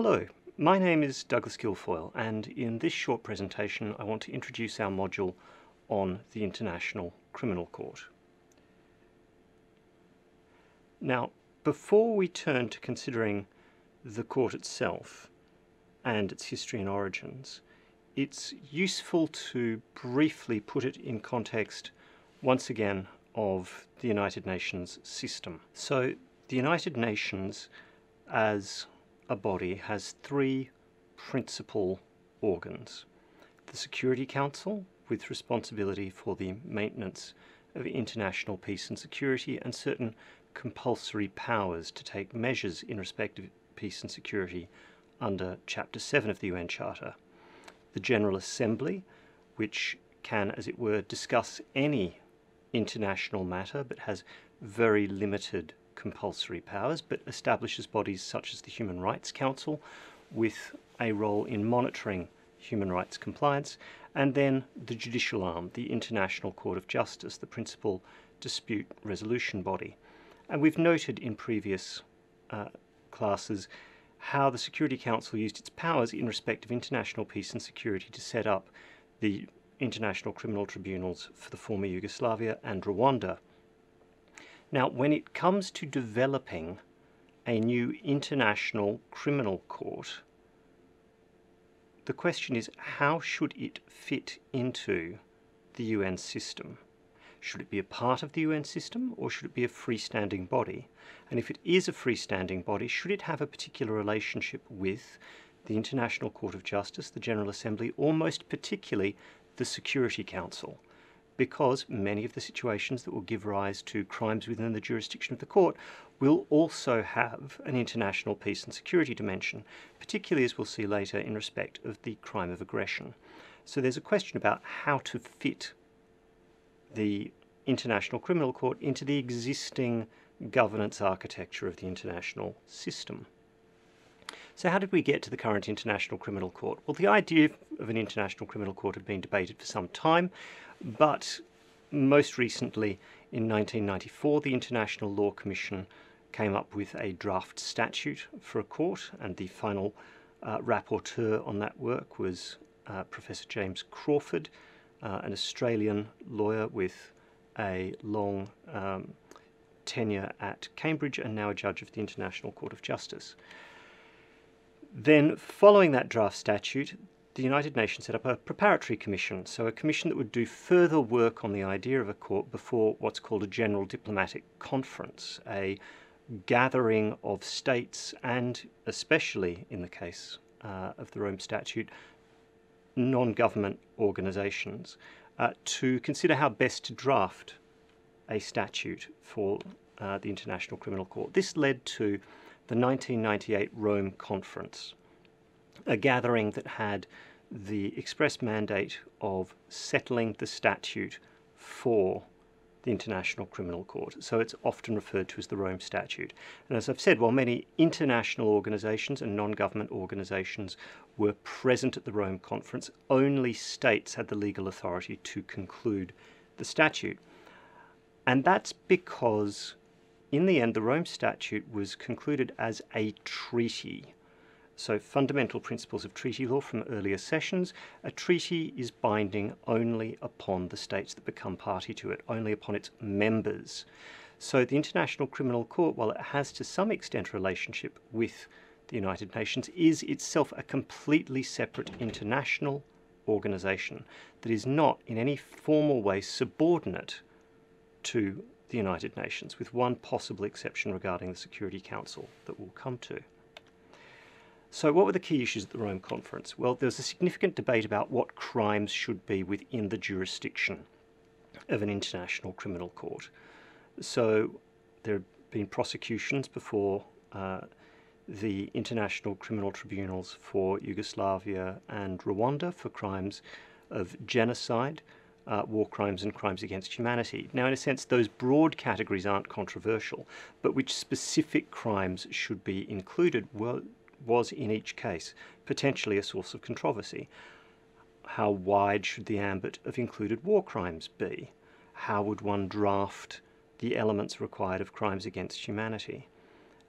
Hello, my name is Douglas Guilfoyle and in this short presentation I want to introduce our module on the International Criminal Court. Now, before we turn to considering the court itself and its history and origins, it's useful to briefly put it in context once again of the United Nations system. So, the United Nations as a body has three principal organs the Security Council, with responsibility for the maintenance of international peace and security, and certain compulsory powers to take measures in respect of peace and security under Chapter 7 of the UN Charter. The General Assembly, which can, as it were, discuss any international matter but has very limited compulsory powers, but establishes bodies such as the Human Rights Council with a role in monitoring human rights compliance, and then the judicial arm, the International Court of Justice, the principal dispute resolution body. And we've noted in previous uh, classes how the Security Council used its powers in respect of international peace and security to set up the international criminal tribunals for the former Yugoslavia and Rwanda. Now, when it comes to developing a new international criminal court, the question is how should it fit into the UN system? Should it be a part of the UN system or should it be a freestanding body? And if it is a freestanding body, should it have a particular relationship with the International Court of Justice, the General Assembly, or most particularly the Security Council? Because many of the situations that will give rise to crimes within the jurisdiction of the court will also have an international peace and security dimension, particularly as we'll see later in respect of the crime of aggression. So there's a question about how to fit the International Criminal Court into the existing governance architecture of the international system. So, how did we get to the current International Criminal Court? Well, the idea of an International Criminal Court had been debated for some time, but most recently, in 1994, the International Law Commission came up with a draft statute for a court, and the final uh, rapporteur on that work was uh, Professor James Crawford, uh, an Australian lawyer with a long um, tenure at Cambridge and now a judge of the International Court of Justice. Then, following that draft statute, the United Nations set up a preparatory commission, so a commission that would do further work on the idea of a court before what's called a general diplomatic conference, a gathering of states and, especially in the case uh, of the Rome Statute, non government organisations uh, to consider how best to draft a statute for uh, the International Criminal Court. This led to the 1998 Rome Conference, a gathering that had the express mandate of settling the statute for the International Criminal Court. So it's often referred to as the Rome Statute. And as I've said, while many international organisations and non government organisations were present at the Rome Conference, only states had the legal authority to conclude the statute. And that's because, in the end, the Rome Statute was concluded as a treaty so, fundamental principles of treaty law from earlier sessions a treaty is binding only upon the states that become party to it, only upon its members. So, the International Criminal Court, while it has to some extent a relationship with the United Nations, is itself a completely separate international organisation that is not in any formal way subordinate to the United Nations, with one possible exception regarding the Security Council that we'll come to. So, what were the key issues at the Rome Conference? Well, there was a significant debate about what crimes should be within the jurisdiction of an international criminal court. So, there have been prosecutions before uh, the international criminal tribunals for Yugoslavia and Rwanda for crimes of genocide. Uh, war crimes and crimes against humanity. Now, in a sense, those broad categories aren't controversial, but which specific crimes should be included? Was in each case potentially a source of controversy. How wide should the ambit of included war crimes be? How would one draft the elements required of crimes against humanity?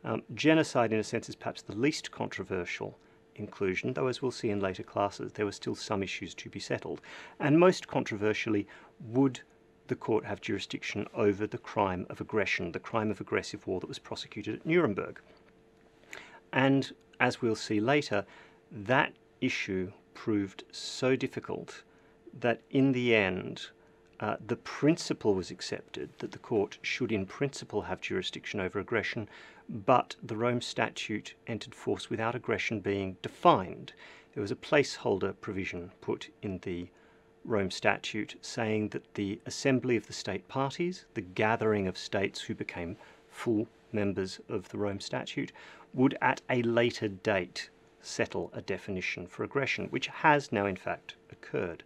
Um, genocide, in a sense, is perhaps the least controversial inclusion, though, as we'll see in later classes, there were still some issues to be settled. And most controversially, would the court have jurisdiction over the crime of aggression, the crime of aggressive war that was prosecuted at Nuremberg? And as we'll see later, that issue proved so difficult that in the end, uh, the principle was accepted that the court should, in principle, have jurisdiction over aggression, but the Rome Statute entered force without aggression being defined. There was a placeholder provision put in the Rome Statute saying that the assembly of the state parties, the gathering of states who became full members of the Rome Statute, would at a later date settle a definition for aggression, which has now in fact occurred.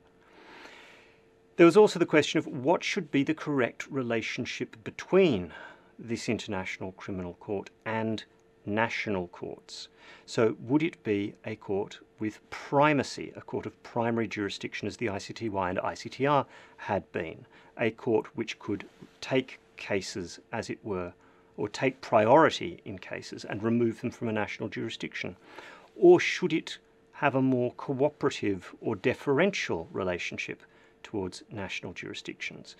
There was also the question of what should be the correct relationship between this International Criminal Court and national courts. So, would it be a court with primacy, a court of primary jurisdiction as the ICTY and ICTR had been, a court which could take cases, as it were, or take priority in cases and remove them from a national jurisdiction? Or should it have a more cooperative or deferential relationship towards national jurisdictions.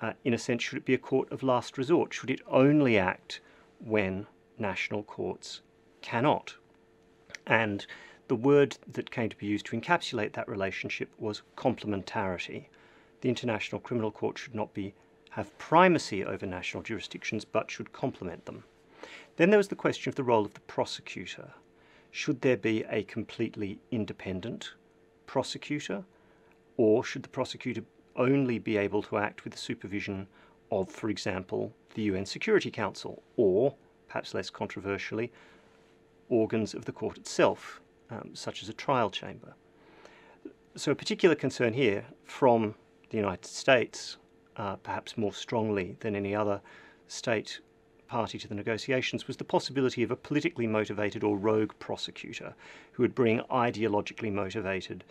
Uh, in a sense, should it be a court of last resort? Should it only act when national courts cannot? And the word that came to be used to encapsulate that relationship was complementarity. The International Criminal Court should not be have primacy over national jurisdictions, but should complement them. Then there was the question of the role of the prosecutor. Should there be a completely independent prosecutor, or should the prosecutor only be able to act with the supervision of, for example, the UN Security Council, or, perhaps less controversially, organs of the court itself, um, such as a trial chamber? So, a particular concern here from the United States, uh, perhaps more strongly than any other state party to the negotiations, was the possibility of a politically motivated or rogue prosecutor who would bring ideologically motivated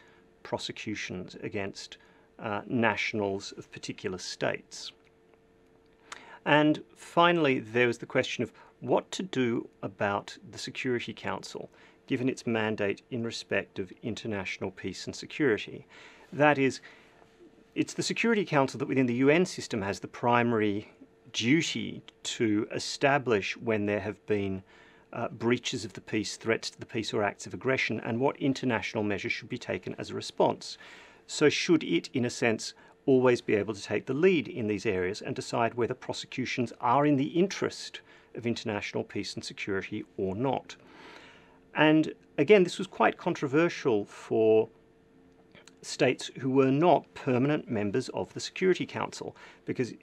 prosecutions against uh, nationals of particular states. And finally, there was the question of what to do about the Security Council, given its mandate in respect of international peace and security. That is, it's the Security Council that within the UN system has the primary duty to establish when there have been uh, breaches of the peace, threats to the peace, or acts of aggression, and what international measures should be taken as a response. So, should it, in a sense, always be able to take the lead in these areas and decide whether prosecutions are in the interest of international peace and security or not? And again, this was quite controversial for states who were not permanent members of the Security Council because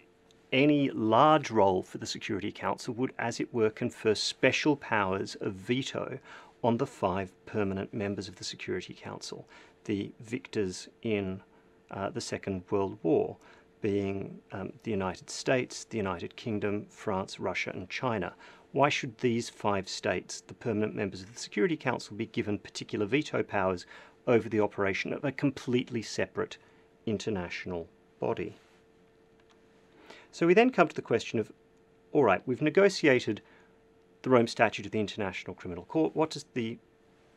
any large role for the Security Council would, as it were, confer special powers of veto on the five permanent members of the Security Council, the victors in uh, the Second World War, being um, the United States, the United Kingdom, France, Russia, and China. Why should these five states, the permanent members of the Security Council, be given particular veto powers over the operation of a completely separate international body? So we then come to the question of all right, we've negotiated the Rome Statute of the International Criminal Court. What does the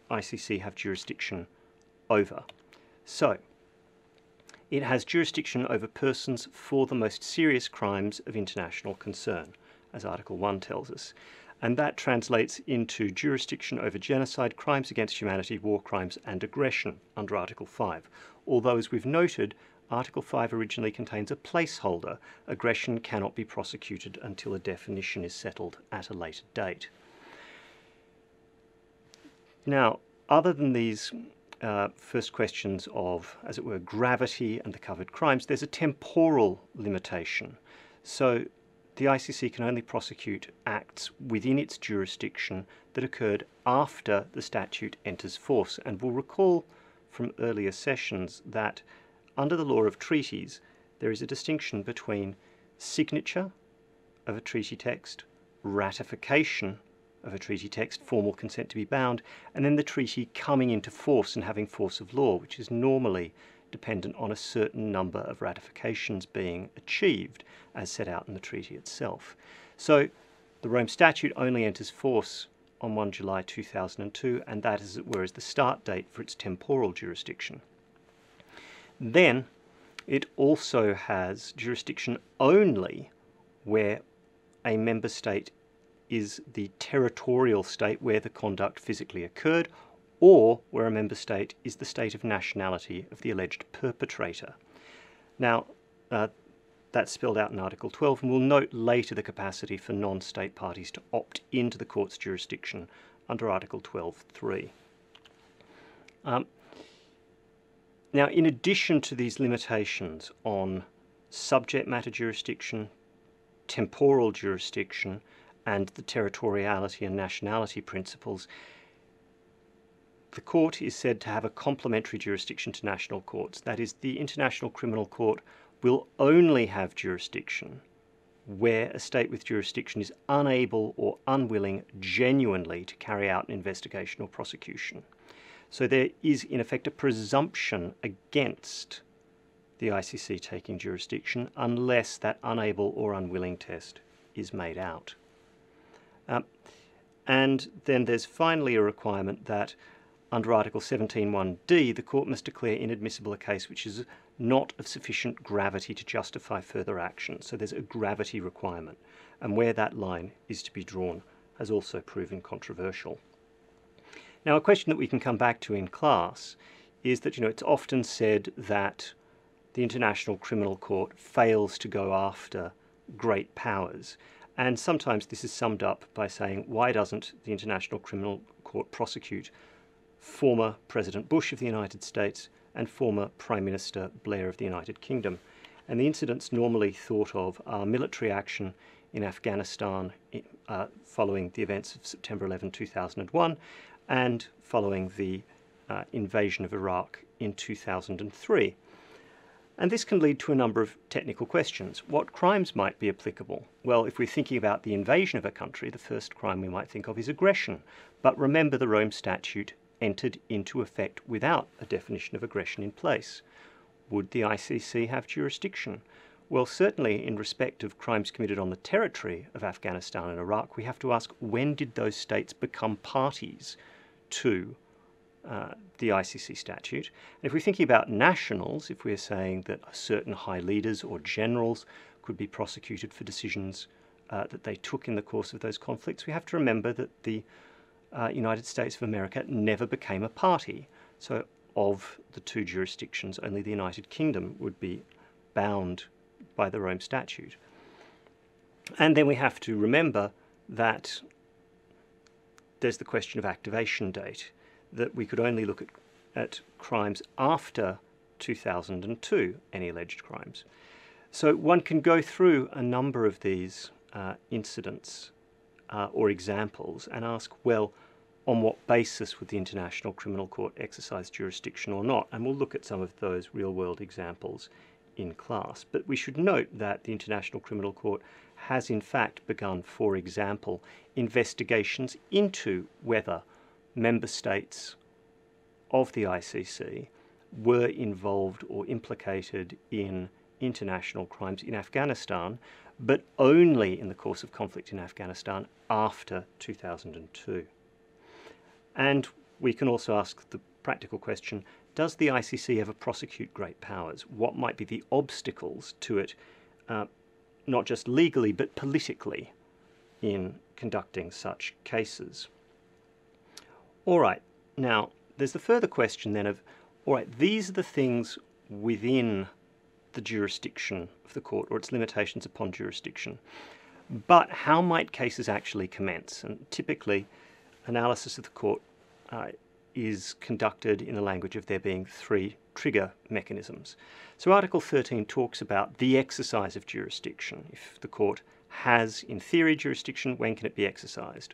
ICC have jurisdiction over? So, it has jurisdiction over persons for the most serious crimes of international concern, as Article 1 tells us. And that translates into jurisdiction over genocide, crimes against humanity, war crimes, and aggression under Article 5. Although, as we've noted, Article 5 originally contains a placeholder. Aggression cannot be prosecuted until a definition is settled at a later date. Now, other than these uh, first questions of, as it were, gravity and the covered crimes, there's a temporal limitation. So the ICC can only prosecute acts within its jurisdiction that occurred after the statute enters force. And we'll recall from earlier sessions that under the law of treaties, there is a distinction between signature of a treaty text, ratification of a treaty text, formal consent to be bound, and then the treaty coming into force and having force of law, which is normally dependent on a certain number of ratifications being achieved as set out in the treaty itself. So The Rome Statute only enters force on 1 July 2002, and that, as it were, is the start date for its temporal jurisdiction. Then it also has jurisdiction only where a member state is the territorial state where the conduct physically occurred, or where a member state is the state of nationality of the alleged perpetrator. Now, uh, that's spelled out in Article 12, and we'll note later the capacity for non state parties to opt into the court's jurisdiction under Article 12.3. Um, now, in addition to these limitations on subject matter jurisdiction, temporal jurisdiction, and the territoriality and nationality principles, the court is said to have a complementary jurisdiction to national courts. That is, the International Criminal Court will only have jurisdiction where a state with jurisdiction is unable or unwilling genuinely to carry out an investigation or prosecution. So there is, in effect, a presumption against the ICC taking jurisdiction unless that unable or unwilling test is made out. Um, and then there's finally a requirement that under Article 17.1d, the court must declare inadmissible a case which is not of sufficient gravity to justify further action. So there's a gravity requirement, and where that line is to be drawn has also proven controversial. Now, a question that we can come back to in class is that you know it's often said that the International Criminal Court fails to go after great powers, and sometimes this is summed up by saying, why doesn't the International Criminal Court prosecute former President Bush of the United States and former Prime Minister Blair of the United Kingdom. And the incidents normally thought of are military action in Afghanistan uh, following the events of September 11, 2001, and following the uh, invasion of Iraq in 2003. And this can lead to a number of technical questions. What crimes might be applicable? Well, if we're thinking about the invasion of a country, the first crime we might think of is aggression. But remember the Rome Statute entered into effect without a definition of aggression in place. Would the ICC have jurisdiction? Well, certainly in respect of crimes committed on the territory of Afghanistan and Iraq, we have to ask when did those states become parties to uh, the ICC statute? And if we're thinking about nationals, if we're saying that certain high leaders or generals could be prosecuted for decisions uh, that they took in the course of those conflicts, we have to remember that the uh, United States of America never became a party. So, of the two jurisdictions, only the United Kingdom would be bound by the Rome Statute. And then we have to remember that there's the question of activation date, that we could only look at, at crimes after 2002, any alleged crimes. So one can go through a number of these uh, incidents uh, or examples and ask, well, on what basis would the International Criminal Court exercise jurisdiction or not? And we'll look at some of those real world examples in class. But we should note that the International Criminal Court has in fact begun, for example, investigations into whether member states of the ICC were involved or implicated in international crimes in Afghanistan, but only in the course of conflict in Afghanistan after 2002. And we can also ask the practical question does the ICC ever prosecute great powers? What might be the obstacles to it, uh, not just legally but politically, in conducting such cases? All right, now there's the further question then of all right, these are the things within the jurisdiction of the court or its limitations upon jurisdiction. But how might cases actually commence? And typically, analysis of the court uh, is conducted in the language of there being three trigger mechanisms. So Article 13 talks about the exercise of jurisdiction. If the court has, in theory, jurisdiction, when can it be exercised?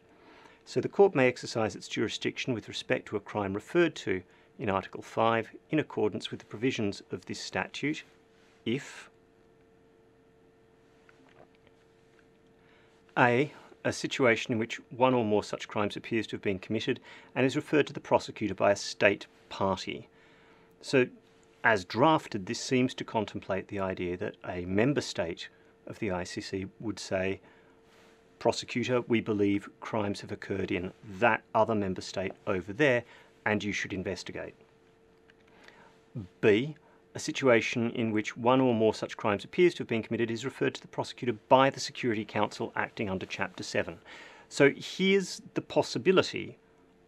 So the court may exercise its jurisdiction with respect to a crime referred to in Article 5 in accordance with the provisions of this statute if A. A situation in which one or more such crimes appears to have been committed and is referred to the prosecutor by a state party. So, as drafted, this seems to contemplate the idea that a member state of the ICC would say, prosecutor, we believe crimes have occurred in that other member state over there, and you should investigate. B, a situation in which one or more such crimes appears to have been committed is referred to the prosecutor by the Security Council acting under Chapter 7. So here's the possibility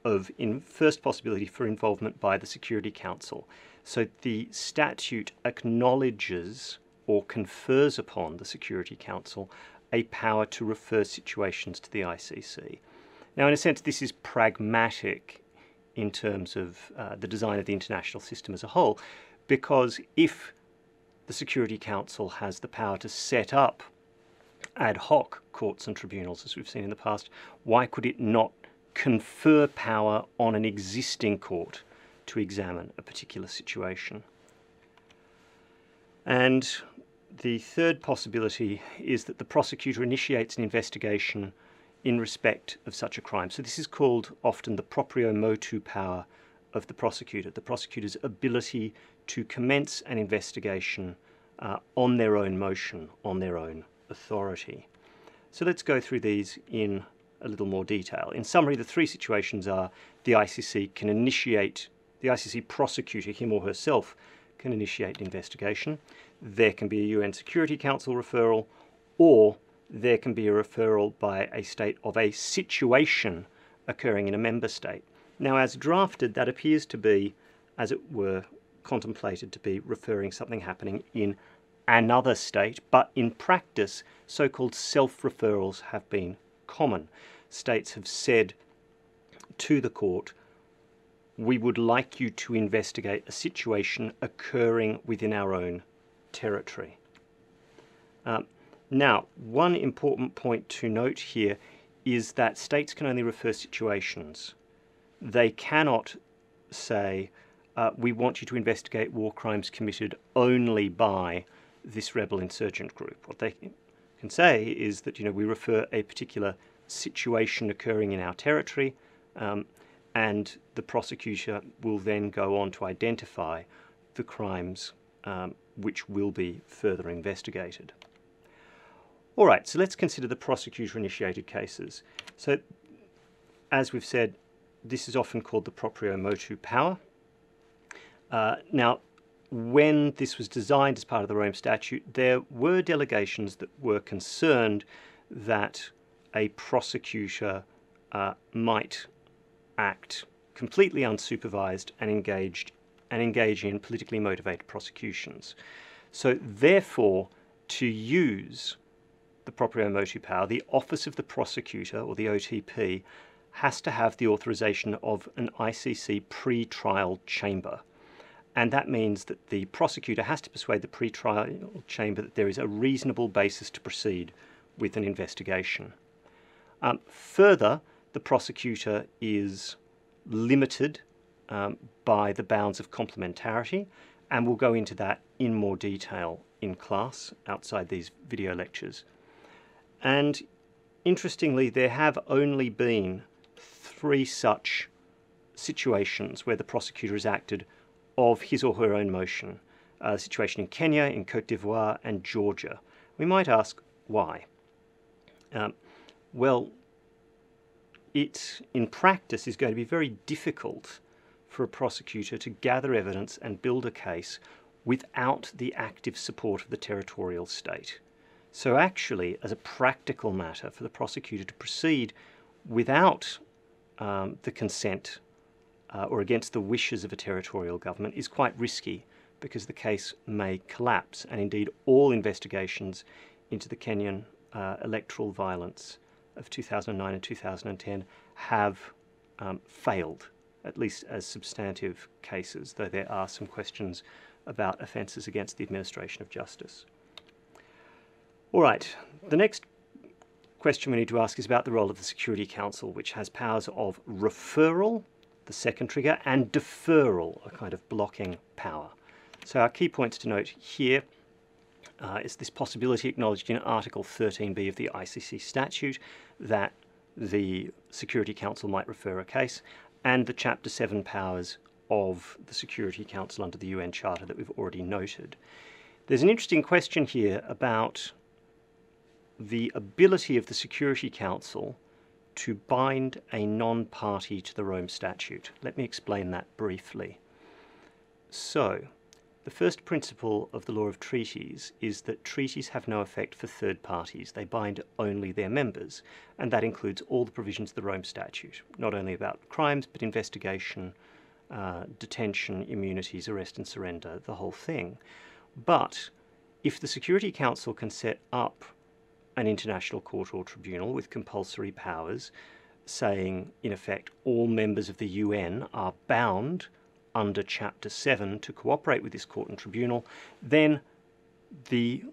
of in first possibility for involvement by the Security Council. So the statute acknowledges or confers upon the Security Council a power to refer situations to the ICC. Now, in a sense, this is pragmatic in terms of uh, the design of the international system as a whole, because if the Security Council has the power to set up ad hoc courts and tribunals, as we've seen in the past, why could it not confer power on an existing court to examine a particular situation? And the third possibility is that the prosecutor initiates an investigation in respect of such a crime. So this is called often the proprio motu power of the prosecutor, the prosecutor's ability to commence an investigation uh, on their own motion, on their own authority. So let's go through these in a little more detail. In summary, the three situations are the ICC can initiate, the ICC prosecutor, him or herself, can initiate an investigation. There can be a UN Security Council referral, or there can be a referral by a state of a situation occurring in a member state. Now, as drafted, that appears to be, as it were, contemplated to be referring something happening in another state, but in practice, so called self referrals have been common. States have said to the court, we would like you to investigate a situation occurring within our own territory. Um, now, one important point to note here is that states can only refer situations. They cannot say, uh, we want you to investigate war crimes committed only by this rebel insurgent group. What they can say is that, you know, we refer a particular situation occurring in our territory, um, and the prosecutor will then go on to identify the crimes um, which will be further investigated. All right, so let's consider the prosecutor initiated cases. So, as we've said, this is often called the proprio motu power. Uh, now, when this was designed as part of the Rome Statute, there were delegations that were concerned that a prosecutor uh, might act completely unsupervised and engaged and engage in politically motivated prosecutions. So, therefore, to use the proprio motu power, the Office of the Prosecutor, or the OTP, has to have the authorization of an ICC pre-trial chamber. And that means that the prosecutor has to persuade the pre-trial chamber that there is a reasonable basis to proceed with an investigation. Um, further, the prosecutor is limited um, by the bounds of complementarity, and we'll go into that in more detail in class outside these video lectures. And interestingly, there have only been three such situations where the prosecutor has acted of his or her own motion. A situation in Kenya, in Cote d'Ivoire, and Georgia. We might ask why. Um, well, it in practice is going to be very difficult for a prosecutor to gather evidence and build a case without the active support of the territorial state. So, actually, as a practical matter, for the prosecutor to proceed without um, the consent uh, or against the wishes of a territorial government is quite risky because the case may collapse. And indeed, all investigations into the Kenyan uh, electoral violence of 2009 and 2010 have um, failed, at least as substantive cases, though there are some questions about offences against the administration of justice. All right, the next question we need to ask is about the role of the Security Council, which has powers of referral, the second trigger, and deferral, a kind of blocking power. So our key points to note here uh, is this possibility acknowledged in Article 13b of the ICC statute that the Security Council might refer a case, and the Chapter 7 powers of the Security Council under the UN Charter that we've already noted. There's an interesting question here about the ability of the Security Council to bind a non party to the Rome Statute. Let me explain that briefly. So, the first principle of the law of treaties is that treaties have no effect for third parties. They bind only their members, and that includes all the provisions of the Rome Statute, not only about crimes, but investigation, uh, detention, immunities, arrest and surrender, the whole thing. But if the Security Council can set up an international court or tribunal with compulsory powers, saying, in effect, all members of the UN are bound under Chapter 7 to cooperate with this court and tribunal, then the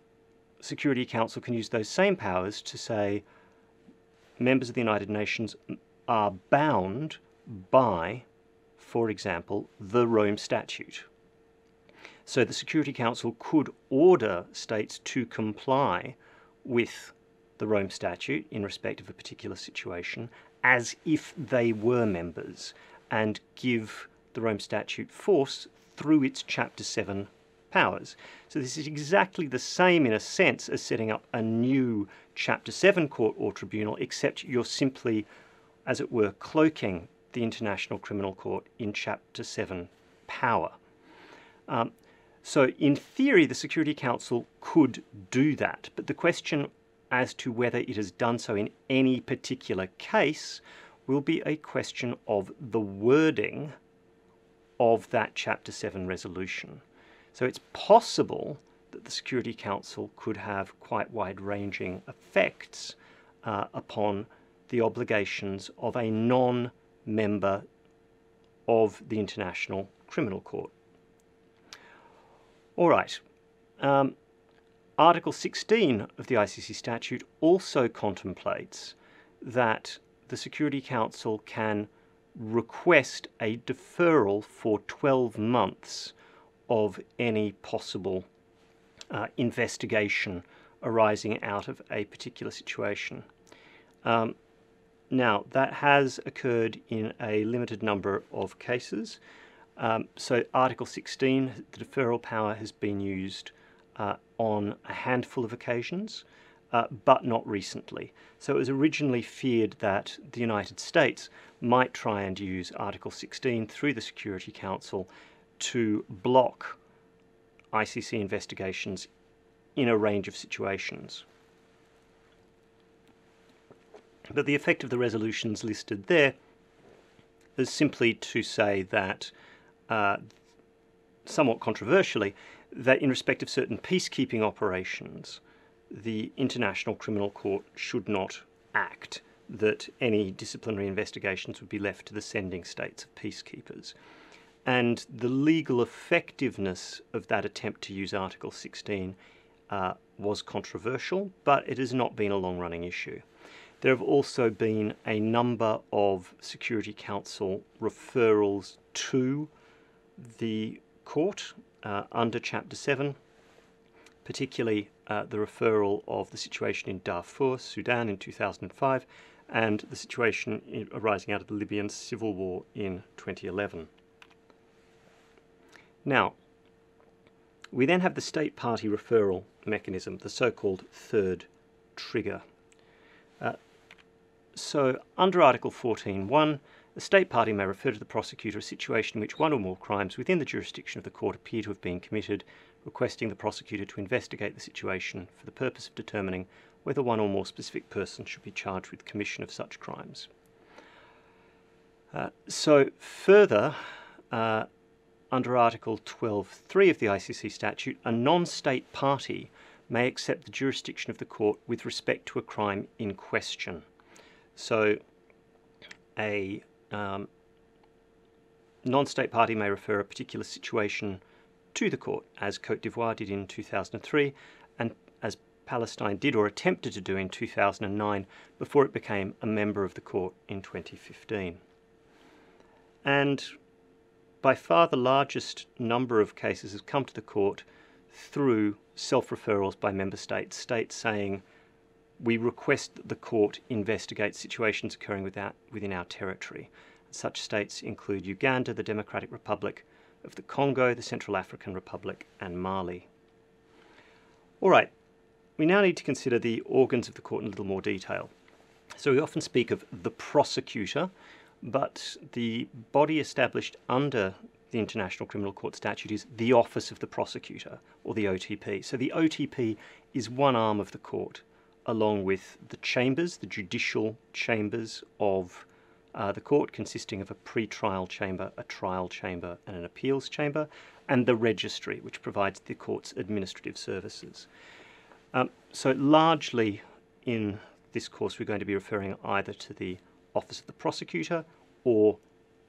Security Council can use those same powers to say members of the United Nations are bound by, for example, the Rome Statute. So the Security Council could order states to comply with the Rome Statute in respect of a particular situation as if they were members and give the Rome Statute force through its Chapter 7 powers. So this is exactly the same in a sense as setting up a new Chapter 7 court or tribunal, except you're simply, as it were, cloaking the International Criminal Court in Chapter 7 power. Um, so, in theory, the Security Council could do that, but the question as to whether it has done so in any particular case will be a question of the wording of that Chapter 7 resolution. So it's possible that the Security Council could have quite wide ranging effects uh, upon the obligations of a non member of the International Criminal Court. All right. Um, Article 16 of the ICC statute also contemplates that the Security Council can request a deferral for 12 months of any possible uh, investigation arising out of a particular situation. Um, now, that has occurred in a limited number of cases. Um, so, Article 16, the deferral power has been used uh, on a handful of occasions uh, but not recently. So it was originally feared that the United States might try and use Article 16 through the Security Council to block ICC investigations in a range of situations. But the effect of the resolutions listed there is simply to say that, uh, somewhat controversially, that in respect of certain peacekeeping operations, the International Criminal Court should not act, that any disciplinary investigations would be left to the sending states of peacekeepers. And the legal effectiveness of that attempt to use Article 16 uh, was controversial, but it has not been a long running issue. There have also been a number of Security Council referrals to the court uh, under Chapter 7, particularly uh, the referral of the situation in Darfur, Sudan in 2005, and the situation in, arising out of the Libyan civil war in 2011. Now, we then have the state party referral mechanism, the so called third trigger. Uh, so, under Article 14.1, the state party may refer to the prosecutor a situation in which one or more crimes within the jurisdiction of the court appear to have been committed requesting the prosecutor to investigate the situation for the purpose of determining whether one or more specific persons should be charged with commission of such crimes. Uh, so, further, uh, under Article 12.3 of the ICC statute, a non state party may accept the jurisdiction of the court with respect to a crime in question. So, a um, non state party may refer a particular situation to the court, as Cote d'Ivoire did in 2003 and as Palestine did or attempted to do in 2009 before it became a member of the court in 2015. And by far the largest number of cases has come to the court through self referrals by member states, states saying, we request that the court investigate situations occurring within our territory. Such states include Uganda, the Democratic Republic, of the Congo, the Central African Republic, and Mali. All right, we now need to consider the organs of the court in a little more detail. So we often speak of the prosecutor, but the body established under the International Criminal Court statute is the Office of the Prosecutor, or the OTP. So the OTP is one arm of the court, along with the chambers, the judicial chambers of uh, the court, consisting of a pre-trial chamber, a trial chamber, and an appeals chamber, and the registry, which provides the court's administrative services. Um, so largely in this course, we're going to be referring either to the Office of the Prosecutor or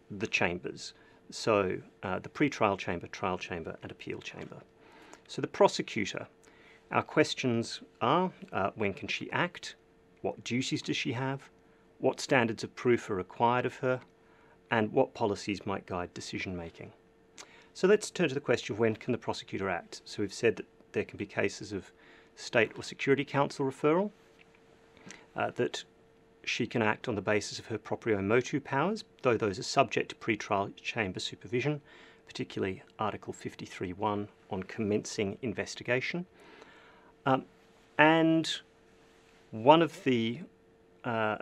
the chambers. So uh, the pre-trial chamber, trial chamber, and appeal chamber. So the prosecutor, our questions are uh, when can she act? What duties does she have? What standards of proof are required of her? And what policies might guide decision making? So let's turn to the question of when can the prosecutor act? So we've said that there can be cases of state or security council referral, uh, that she can act on the basis of her proprio motu powers, though those are subject to pre-trial chamber supervision, particularly Article 53.1 on commencing investigation. Um, and one of the uh,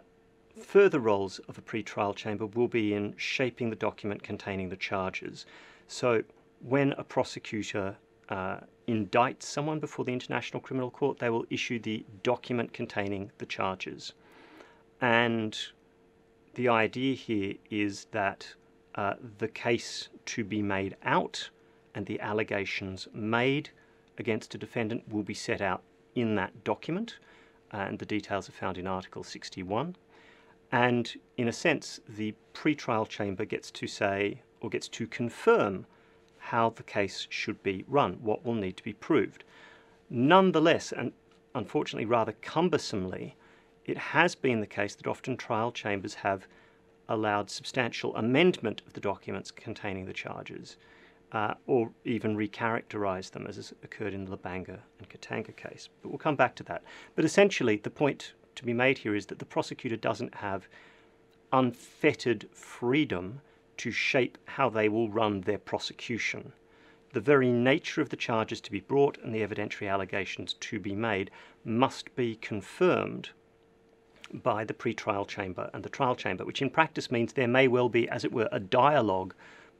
further roles of a pre-trial chamber will be in shaping the document containing the charges. So when a prosecutor uh, indicts someone before the International Criminal Court, they will issue the document containing the charges. And the idea here is that uh, the case to be made out and the allegations made against a defendant will be set out in that document, uh, and the details are found in Article 61. And in a sense, the pre-trial chamber gets to say or gets to confirm how the case should be run, what will need to be proved. Nonetheless, and unfortunately rather cumbersomely, it has been the case that often trial chambers have allowed substantial amendment of the documents containing the charges, uh, or even recharacterized them, as has occurred in the Lubanga and Katanga case. But we'll come back to that. But essentially, the point to be made here is that the prosecutor doesn't have unfettered freedom to shape how they will run their prosecution. The very nature of the charges to be brought and the evidentiary allegations to be made must be confirmed by the pre-trial chamber and the trial chamber, which in practice means there may well be, as it were, a dialogue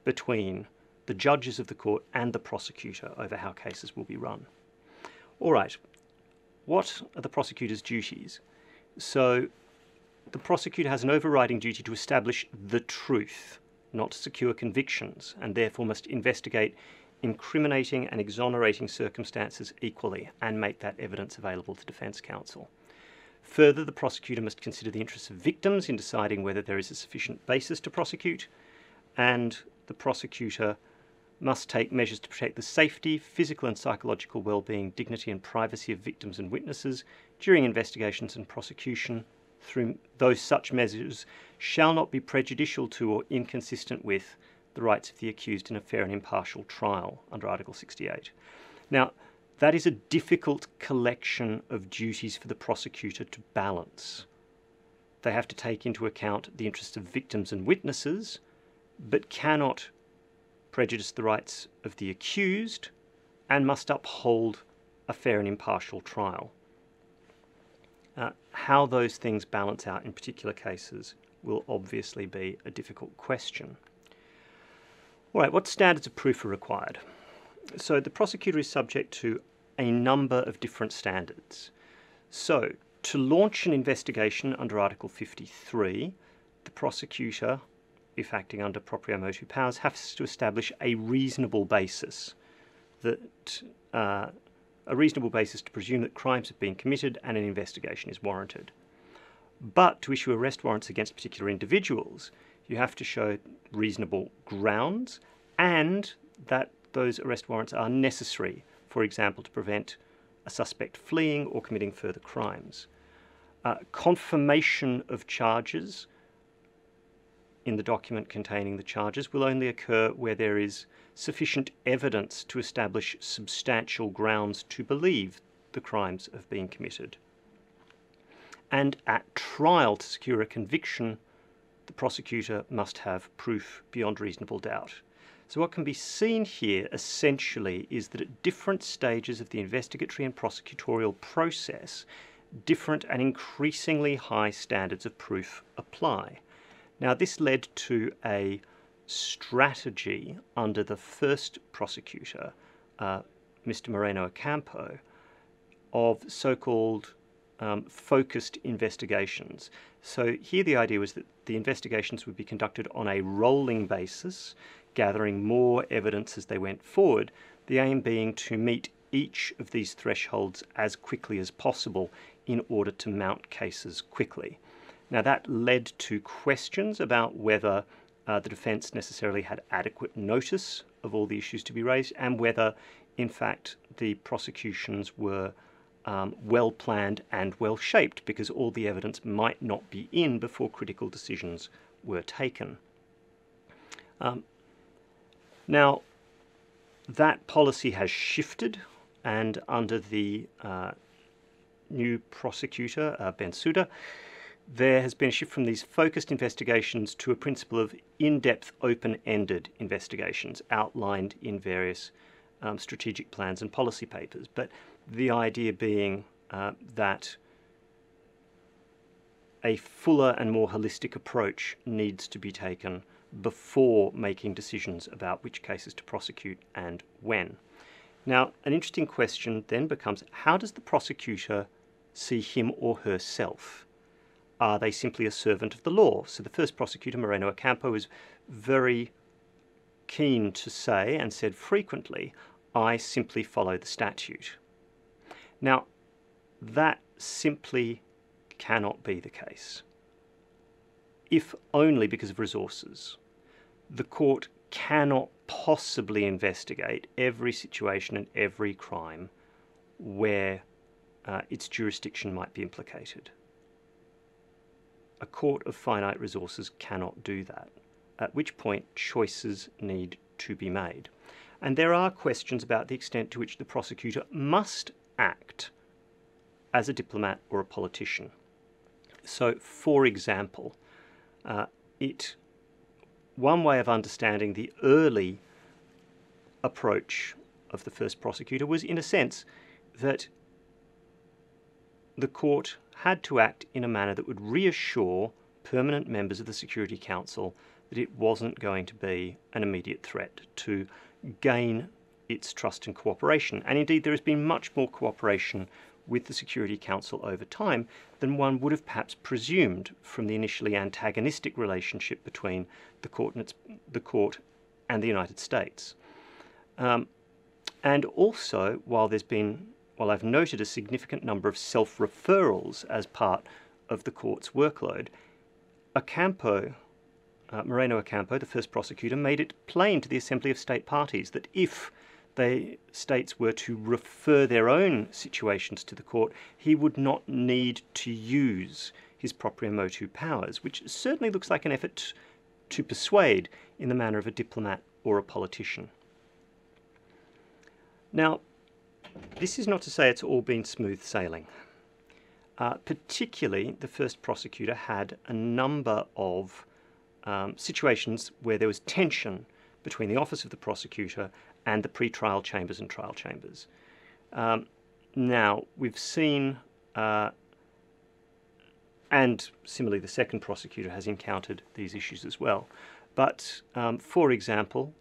between the judges of the court and the prosecutor over how cases will be run. All right, what are the prosecutor's duties? So the prosecutor has an overriding duty to establish the truth, not secure convictions, and therefore must investigate incriminating and exonerating circumstances equally and make that evidence available to defence counsel. Further, the prosecutor must consider the interests of victims in deciding whether there is a sufficient basis to prosecute, and the prosecutor must take measures to protect the safety, physical and psychological well-being, dignity and privacy of victims and witnesses during investigations and prosecution through those such measures shall not be prejudicial to or inconsistent with the rights of the accused in a fair and impartial trial under Article 68. Now, that is a difficult collection of duties for the prosecutor to balance. They have to take into account the interests of victims and witnesses, but cannot prejudice the rights of the accused and must uphold a fair and impartial trial. Uh, how those things balance out in particular cases will obviously be a difficult question. All right, what standards of proof are required? So the prosecutor is subject to a number of different standards. So to launch an investigation under Article 53, the prosecutor, if acting under proprio motu powers, has to establish a reasonable basis that uh, a reasonable basis to presume that crimes have been committed and an investigation is warranted. But to issue arrest warrants against particular individuals, you have to show reasonable grounds and that those arrest warrants are necessary, for example, to prevent a suspect fleeing or committing further crimes. Uh, confirmation of charges in the document containing the charges will only occur where there is sufficient evidence to establish substantial grounds to believe the crimes have been committed and at trial to secure a conviction, the prosecutor must have proof beyond reasonable doubt. So what can be seen here essentially is that at different stages of the investigatory and prosecutorial process, different and increasingly high standards of proof apply. Now this led to a strategy under the first prosecutor, uh, Mr. Moreno Ocampo, of so-called um, focused investigations. So here the idea was that the investigations would be conducted on a rolling basis, gathering more evidence as they went forward, the aim being to meet each of these thresholds as quickly as possible in order to mount cases quickly. Now that led to questions about whether uh, the defence necessarily had adequate notice of all the issues to be raised and whether, in fact, the prosecutions were um, well planned and well shaped because all the evidence might not be in before critical decisions were taken. Um, now, that policy has shifted, and under the uh, new prosecutor, uh, Bensouda, there has been a shift from these focused investigations to a principle of in depth, open ended investigations outlined in various um, strategic plans and policy papers. But the idea being uh, that a fuller and more holistic approach needs to be taken before making decisions about which cases to prosecute and when. Now, an interesting question then becomes how does the prosecutor see him or herself? Are they simply a servant of the law? So the first prosecutor, Moreno Ocampo, was very keen to say and said frequently, I simply follow the statute. Now, that simply cannot be the case. If only because of resources. The court cannot possibly investigate every situation and every crime where uh, its jurisdiction might be implicated. A court of finite resources cannot do that, at which point choices need to be made. And there are questions about the extent to which the prosecutor must act as a diplomat or a politician. So, for example, uh, it one way of understanding the early approach of the first prosecutor was, in a sense, that the court had to act in a manner that would reassure permanent members of the Security Council that it wasn't going to be an immediate threat to gain its trust and cooperation. And indeed, there has been much more cooperation with the Security Council over time than one would have perhaps presumed from the initially antagonistic relationship between the court and, its, the court and the United States. Um, and also, while there's been, while I've noted a significant number of self referrals as part of the court's workload, Ocampo, uh, Moreno Ocampo, the first prosecutor, made it plain to the Assembly of State Parties that if they, states were to refer their own situations to the court, he would not need to use his proprio motu powers, which certainly looks like an effort to persuade in the manner of a diplomat or a politician. Now, this is not to say it's all been smooth sailing. Uh, particularly, the first prosecutor had a number of um, situations where there was tension between the office of the prosecutor and the pre-trial chambers and trial chambers. Um, now, we've seen, uh, and similarly, the second prosecutor has encountered these issues as well. But, um, for example,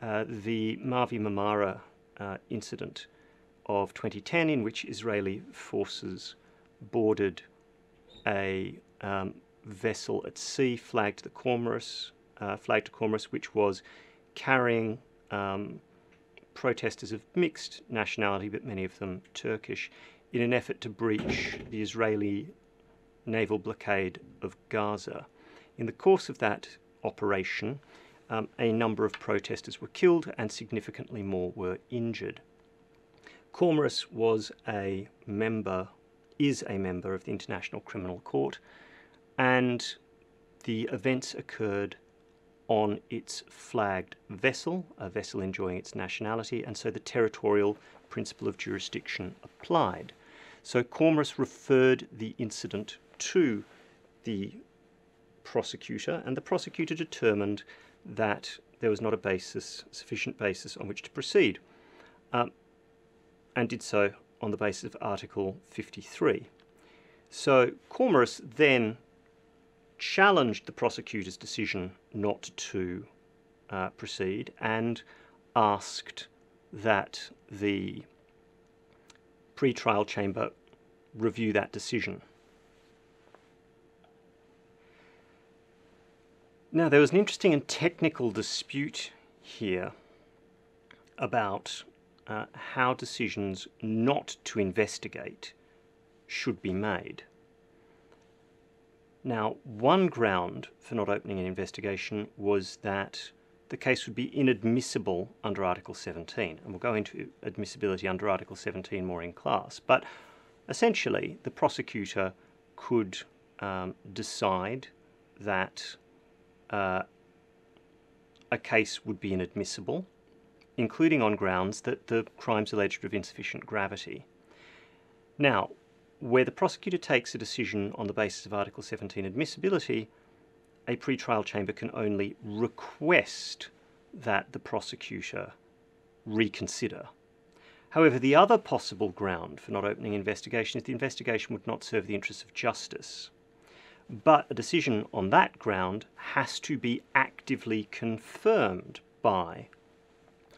uh, the Mavi Marmara uh, incident of 2010, in which Israeli forces boarded a um, vessel at sea flagged the Comoros, uh, flagged Comoros, which was carrying um, protesters of mixed nationality, but many of them Turkish, in an effort to breach the Israeli naval blockade of Gaza. In the course of that operation, um, a number of protesters were killed and significantly more were injured. Comoros was a member, is a member of the International Criminal Court, and the events occurred on its flagged vessel, a vessel enjoying its nationality, and so the territorial principle of jurisdiction applied. So Comoros referred the incident to the prosecutor, and the prosecutor determined that there was not a basis, sufficient basis on which to proceed, um, and did so on the basis of Article 53. So Comoros then challenged the prosecutor's decision not to uh, proceed and asked that the pre-trial chamber review that decision. Now, there was an interesting and technical dispute here about uh, how decisions not to investigate should be made. Now, one ground for not opening an investigation was that the case would be inadmissible under Article 17, and we'll go into admissibility under Article 17 more in class. But essentially, the prosecutor could um, decide that uh, a case would be inadmissible, including on grounds that the crimes alleged of insufficient gravity. Now, where the prosecutor takes a decision on the basis of Article 17 admissibility, a pre-trial chamber can only request that the prosecutor reconsider. However, the other possible ground for not opening investigation is the investigation would not serve the interests of justice. But a decision on that ground has to be actively confirmed by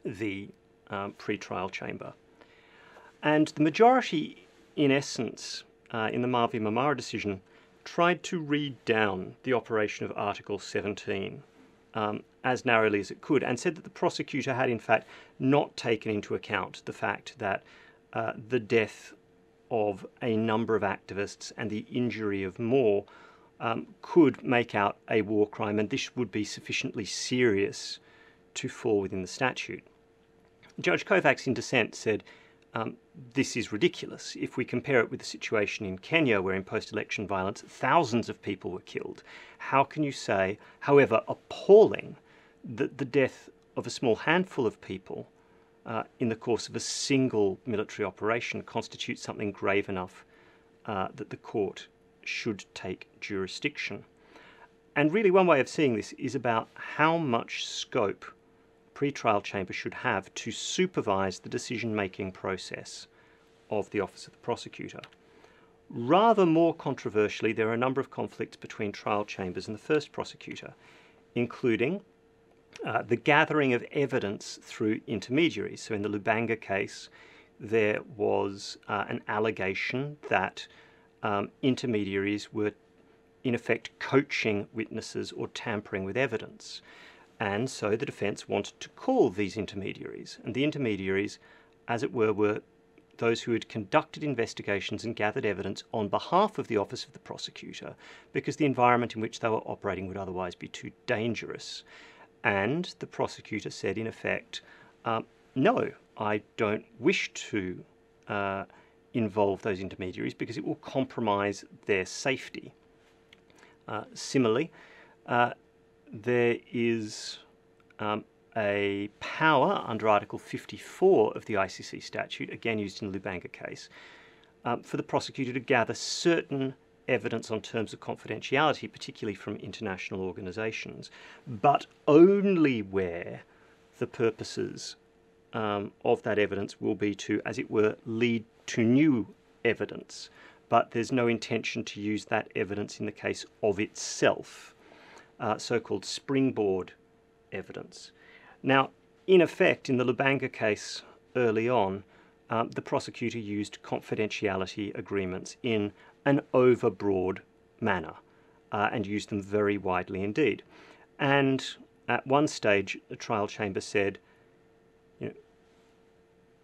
the um, pre-trial chamber. And the majority, in essence, uh, in the Mavi Marmara decision, tried to read down the operation of Article 17 um, as narrowly as it could and said that the prosecutor had, in fact, not taken into account the fact that uh, the death of a number of activists and the injury of more um, could make out a war crime, and this would be sufficiently serious to fall within the statute. Judge Kovacs, in dissent, said um, this is ridiculous. If we compare it with the situation in Kenya, where in post election violence thousands of people were killed, how can you say, however appalling, that the death of a small handful of people uh, in the course of a single military operation constitutes something grave enough uh, that the court should take jurisdiction. And really, one way of seeing this is about how much scope pre-trial chamber should have to supervise the decision-making process of the Office of the Prosecutor. Rather more controversially, there are a number of conflicts between trial chambers and the first prosecutor, including uh, the gathering of evidence through intermediaries. So in the Lubanga case, there was uh, an allegation that um, intermediaries were in effect coaching witnesses or tampering with evidence. And so the defence wanted to call these intermediaries. And the intermediaries, as it were, were those who had conducted investigations and gathered evidence on behalf of the Office of the Prosecutor, because the environment in which they were operating would otherwise be too dangerous. And the prosecutor said, in effect, um, no, I don't wish to uh, involve those intermediaries because it will compromise their safety. Uh, similarly, uh, there is um, a power under Article 54 of the ICC statute, again used in the Lubanga case, um, for the prosecutor to gather certain evidence on terms of confidentiality, particularly from international organisations, but only where the purposes um, of that evidence will be to, as it were, lead to new evidence. But there's no intention to use that evidence in the case of itself uh, so-called springboard evidence. Now, in effect, in the Lubanga case early on, um, the prosecutor used confidentiality agreements in an overbroad manner uh, and used them very widely indeed. And at one stage, the trial chamber said, you know,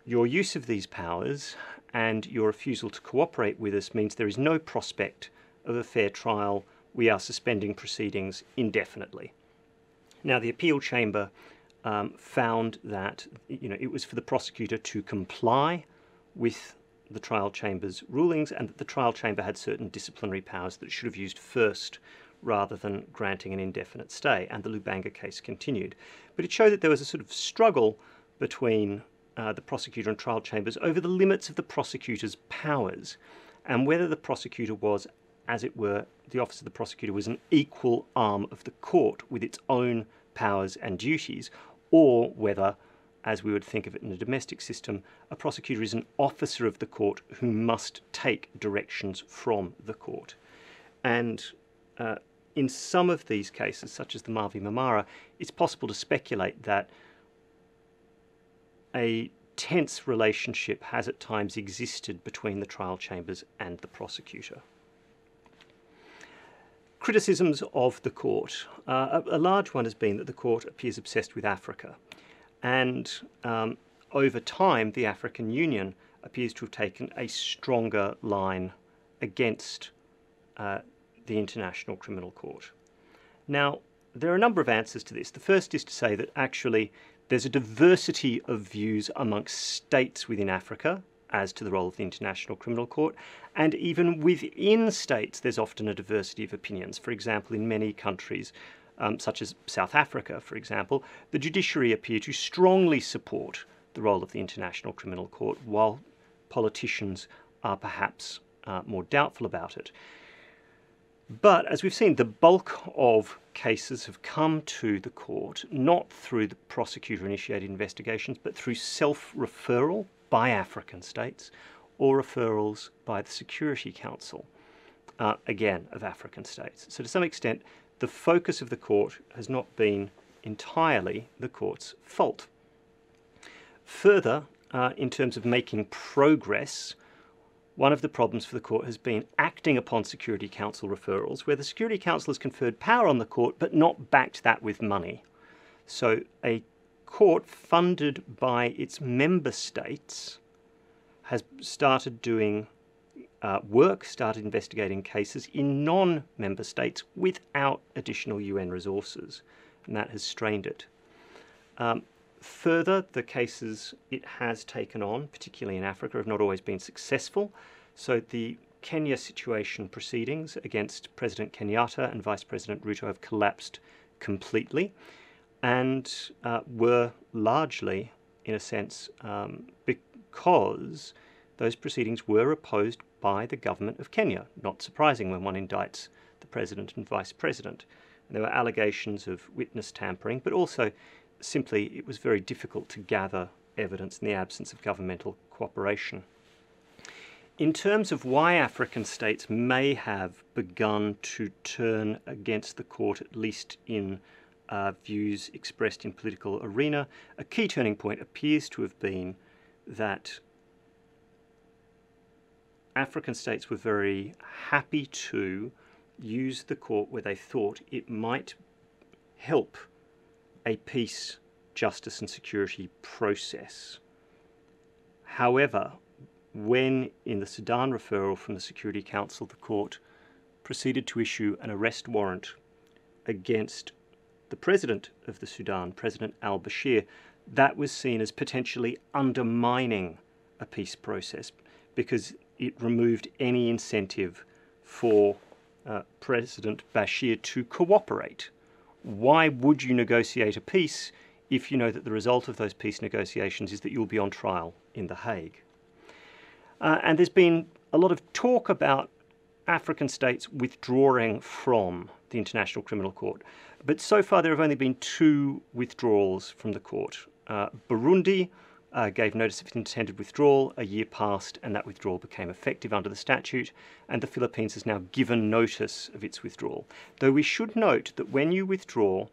your use of these powers and your refusal to cooperate with us means there is no prospect of a fair trial we are suspending proceedings indefinitely. Now, the appeal chamber um, found that you know it was for the prosecutor to comply with the trial chamber's rulings, and that the trial chamber had certain disciplinary powers that it should have used first rather than granting an indefinite stay. And the Lubanga case continued, but it showed that there was a sort of struggle between uh, the prosecutor and trial chambers over the limits of the prosecutor's powers and whether the prosecutor was as it were, the Office of the Prosecutor was an equal arm of the court with its own powers and duties, or whether, as we would think of it in a domestic system, a prosecutor is an officer of the court who must take directions from the court. And uh, in some of these cases, such as the Mavi Marmara, it's possible to speculate that a tense relationship has at times existed between the trial chambers and the prosecutor. Criticisms of the court. Uh, a, a, large one has been that the court appears obsessed with Africa. And um, over time, the African Union appears to have taken a stronger line against uh, the International Criminal Court. Now, there are a number of answers to this. The first is to say that actually there's a diversity of views amongst states within Africa as to the role of the International Criminal Court, and even within states, there's often a diversity of opinions. For example, in many countries, um, such as South Africa, for example, the judiciary appear to strongly support the role of the International Criminal Court, while politicians are perhaps uh, more doubtful about it. But as we've seen, the bulk of cases have come to the court not through the prosecutor initiated investigations, but through self referral by African states or referrals by the Security Council, uh, again, of African states. So, to some extent, the focus of the court has not been entirely the court's fault. Further, uh, in terms of making progress, one of the problems for the court has been acting upon Security Council referrals, where the Security Council has conferred power on the court but not backed that with money. So a court funded by its member states has started doing uh, work, started investigating cases in non member states without additional UN resources, and that has strained it. Um, Further, the cases it has taken on, particularly in Africa, have not always been successful. So the Kenya situation proceedings against President Kenyatta and Vice President Ruto have collapsed completely and uh, were largely, in a sense, um, because those proceedings were opposed by the government of Kenya. Not surprising when one indicts the president and vice president. And there were allegations of witness tampering, but also simply it was very difficult to gather evidence in the absence of governmental cooperation. In terms of why African states may have begun to turn against the court, at least in uh, views expressed in political arena, a key turning point appears to have been that African states were very happy to use the court where they thought it might help a peace, justice, and security process. However, when in the Sudan referral from the Security Council, the court proceeded to issue an arrest warrant against the president of the Sudan, President al Bashir, that was seen as potentially undermining a peace process because it removed any incentive for uh, President Bashir to cooperate why would you negotiate a peace if you know that the result of those peace negotiations is that you'll be on trial in The Hague? Uh, and there's been a lot of talk about African states withdrawing from the International Criminal Court. But so far, there have only been two withdrawals from the court. Uh, Burundi uh, gave notice of its intended withdrawal. A year passed, and that withdrawal became effective under the statute, and the Philippines has now given notice of its withdrawal. Though we should note that when you withdraw,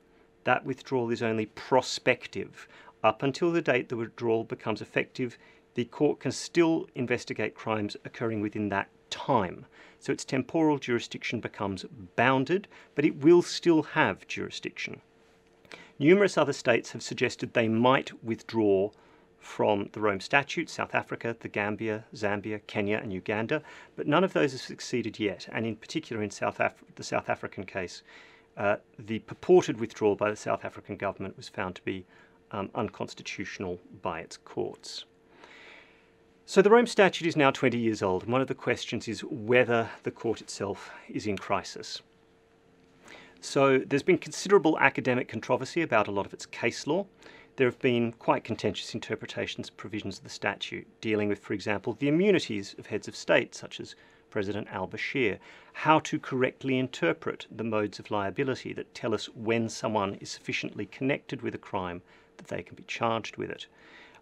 that withdrawal is only prospective. Up until the date the withdrawal becomes effective, the court can still investigate crimes occurring within that time. So its temporal jurisdiction becomes bounded, but it will still have jurisdiction. Numerous other states have suggested they might withdraw from the Rome Statute, South Africa, the Gambia, Zambia, Kenya, and Uganda, but none of those have succeeded yet. And in particular, in South Af- the South African case, uh, the purported withdrawal by the South African government was found to be um, unconstitutional by its courts. So the Rome Statute is now 20 years old, and one of the questions is whether the court itself is in crisis. So there's been considerable academic controversy about a lot of its case law there have been quite contentious interpretations of provisions of the statute, dealing with, for example, the immunities of heads of state, such as President al Bashir, how to correctly interpret the modes of liability that tell us when someone is sufficiently connected with a crime that they can be charged with it.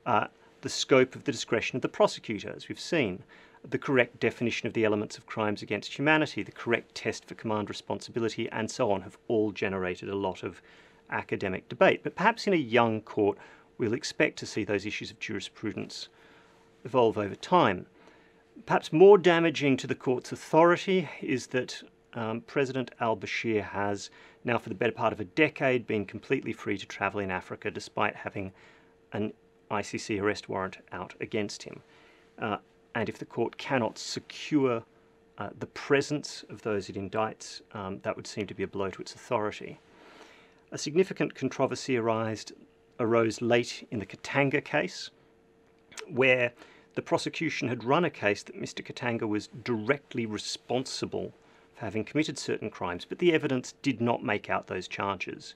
Uh, the scope of the discretion of the prosecutor, as we've seen, the correct definition of the elements of crimes against humanity, the correct test for command responsibility, and so on, have all generated a lot of academic debate. But perhaps in a young court, we'll expect to see those issues of jurisprudence evolve over time. Perhaps more damaging to the court's authority is that um, President al Bashir has now, for the better part of a decade, been completely free to travel in Africa despite having an ICC arrest warrant out against him. Uh, and if the court cannot secure uh, the presence of those it indicts, um, that would seem to be a blow to its authority. A significant controversy arised, arose late in the Katanga case, where the prosecution had run a case that Mr. Katanga was directly responsible for having committed certain crimes, but the evidence did not make out those charges.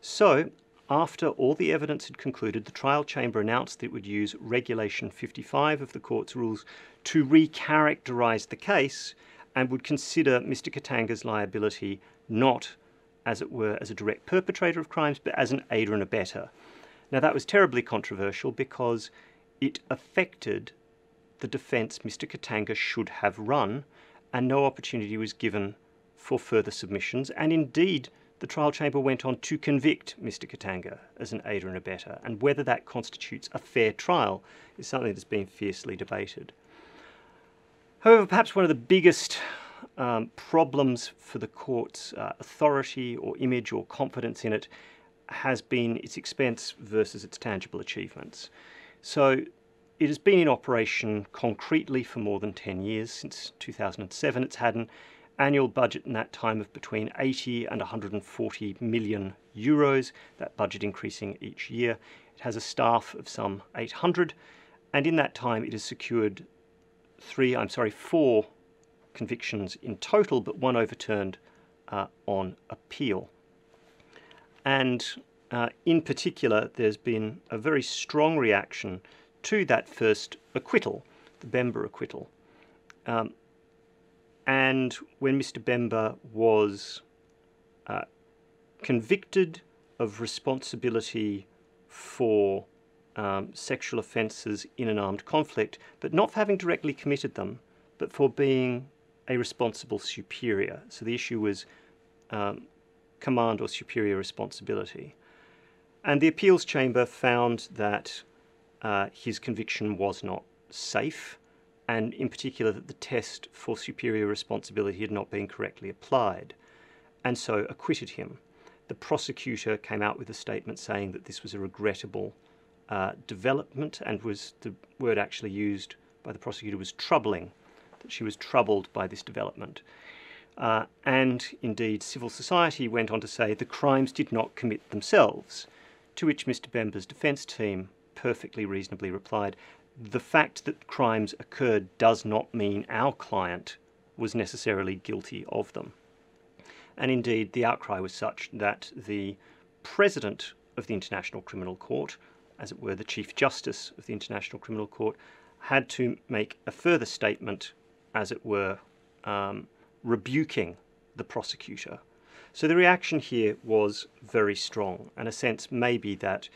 So, after all the evidence had concluded, the trial chamber announced that it would use Regulation 55 of the court's rules to recharacterise the case and would consider Mr. Katanga's liability not, as it were, as a direct perpetrator of crimes, but as an aider and abettor. Now, that was terribly controversial because it affected the defence Mr. Katanga should have run, and no opportunity was given for further submissions, and indeed, the trial chamber went on to convict Mr. Katanga as an aider and abettor, and whether that constitutes a fair trial is something that's been fiercely debated. However, perhaps one of the biggest um, problems for the court's uh, authority or image or confidence in it has been its expense versus its tangible achievements. So it has been in operation concretely for more than 10 years, since 2007. It's had an annual budget in that time of between 80 and 140 million euros, that budget increasing each year. It has a staff of some 800, and in that time it has secured three, I'm sorry, four convictions in total, but one overturned uh, on appeal. And uh, in particular, there's been a very strong reaction to that first acquittal, the Bemba acquittal. Um, and when Mr. Bemba was uh, convicted of responsibility for um, sexual offences in an armed conflict, but not for having directly committed them, but for being a responsible superior. So the issue was um, command or superior responsibility. And the appeals chamber found that uh, his conviction was not safe, and in particular that the test for superior responsibility had not been correctly applied, and so acquitted him. The prosecutor came out with a statement saying that this was a regrettable uh, development, and was the word actually used by the prosecutor was troubling, that she was troubled by this development. Uh, and indeed, civil society went on to say the crimes did not commit themselves, to which Mr. Bemba's defence team perfectly reasonably replied, the fact that crimes occurred does not mean our client was necessarily guilty of them. And indeed, the outcry was such that the president of the International Criminal Court, as it were, the Chief Justice of the International Criminal Court, had to make a further statement, as it were, um, rebuking the prosecutor. So the reaction here was very strong, and a sense maybe that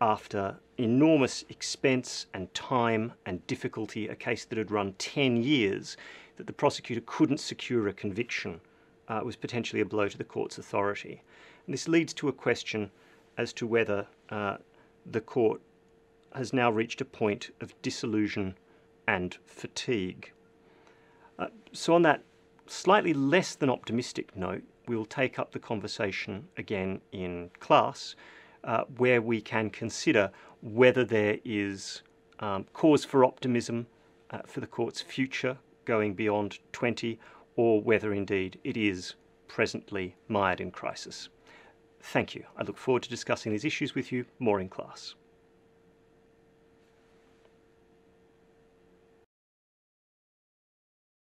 after enormous expense and time and difficulty, a case that had run 10 years, that the prosecutor couldn't secure a conviction uh, was potentially a blow to the court's authority. And this leads to a question as to whether uh, the court has now reached a point of disillusion and fatigue. Uh, so, on that slightly less than optimistic note, we'll take up the conversation again in class, uh, where we can consider whether there is um, cause for optimism uh, for the court's future going beyond 20, or whether indeed it is presently mired in crisis. Thank you. I look forward to discussing these issues with you more in class.